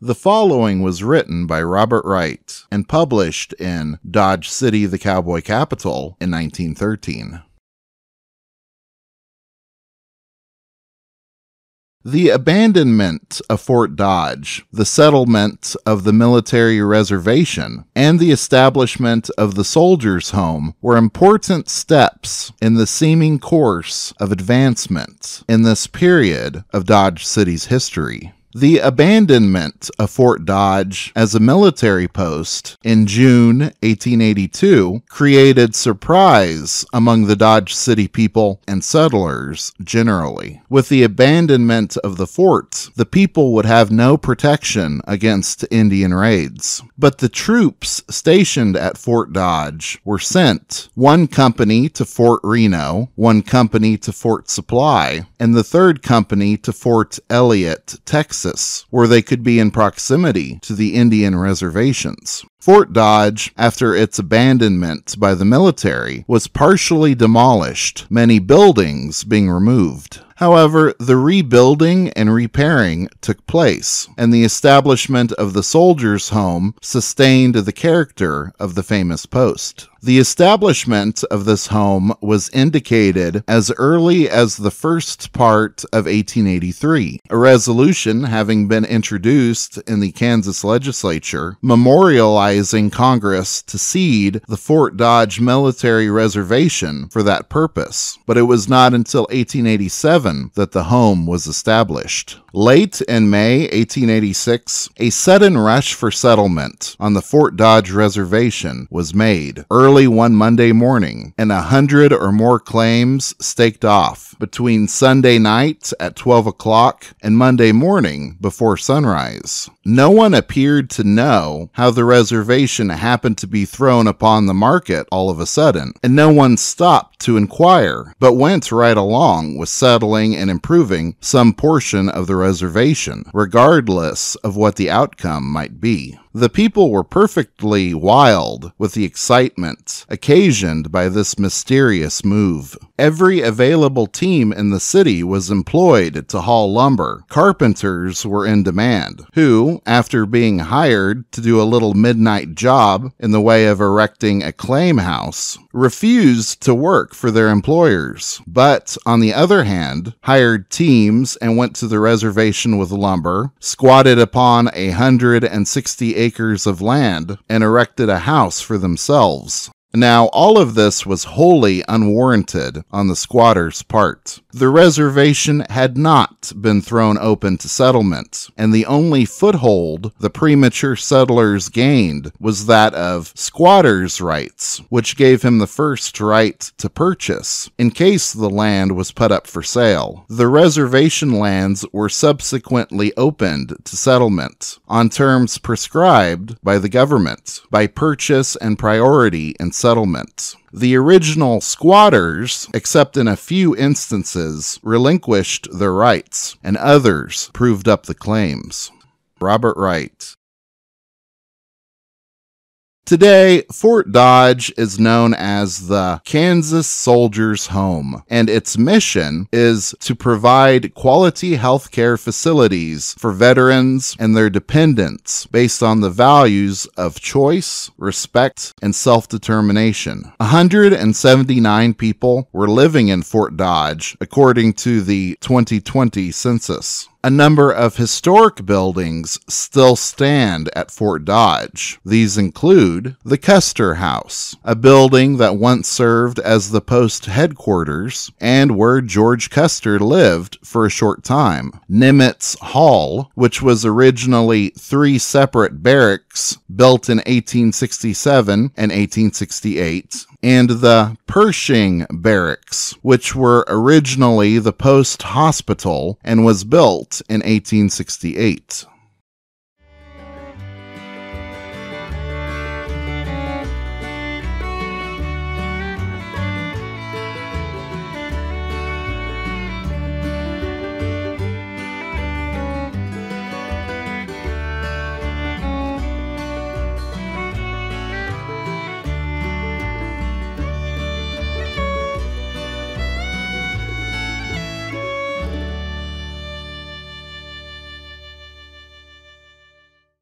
The following was written by Robert Wright and published in Dodge City, the Cowboy Capital in 1913. The abandonment of Fort Dodge, the settlement of the military reservation, and the establishment of the soldiers' home were important steps in the seeming course of advancement in this period of Dodge City's history. The abandonment of Fort Dodge as a military post in June 1882 created surprise among the Dodge City people and settlers generally. With the abandonment of the fort, the people would have no protection against Indian raids. But the troops stationed at Fort Dodge were sent one company to Fort Reno, one company to Fort Supply, and the third company to Fort Elliott, Texas Texas, where they could be in proximity to the Indian reservations. Fort Dodge, after its abandonment by the military, was partially demolished, many buildings being removed. However, the rebuilding and repairing took place, and the establishment of the soldiers' home sustained the character of the famous post. The establishment of this home was indicated as early as the first part of 1883, a resolution having been introduced in the Kansas legislature memorializing Congress to cede the Fort Dodge military reservation for that purpose. But it was not until 1887 that the home was established. Late in May 1886, a sudden rush for settlement on the Fort Dodge reservation was made. Early early one Monday morning, and a hundred or more claims staked off between Sunday night at 12 o'clock and Monday morning before sunrise. No one appeared to know how the reservation happened to be thrown upon the market all of a sudden, and no one stopped to inquire, but went right along with settling and improving some portion of the reservation, regardless of what the outcome might be. The people were perfectly wild with the excitement occasioned by this mysterious move. Every available team in the city was employed to haul lumber. Carpenters were in demand, who, after being hired to do a little midnight job in the way of erecting a claim house, refused to work for their employers, but on the other hand, hired teams and went to the reservation with lumber, squatted upon a hundred and sixty of land, and erected a house for themselves. Now, all of this was wholly unwarranted on the squatters' part. The reservation had not been thrown open to settlement, and the only foothold the premature settlers gained was that of squatters' rights, which gave him the first right to purchase, in case the land was put up for sale. The reservation lands were subsequently opened to settlement on terms prescribed by the government, by purchase and priority in settlement. The original squatters, except in a few instances, relinquished their rights, and others proved up the claims. Robert Wright. Today, Fort Dodge is known as the Kansas Soldiers Home, and its mission is to provide quality healthcare facilities for veterans and their dependents based on the values of choice, respect, and self determination. 179 people were living in Fort Dodge, according to the 2020 census. A number of historic buildings still stand at Fort Dodge. These include the Custer House, a building that once served as the post headquarters and where George Custer lived for a short time, Nimitz Hall, which was originally three separate barracks built in 1867 and 1868, and the Pershing Barracks, which were originally the post hospital and was built in 1868.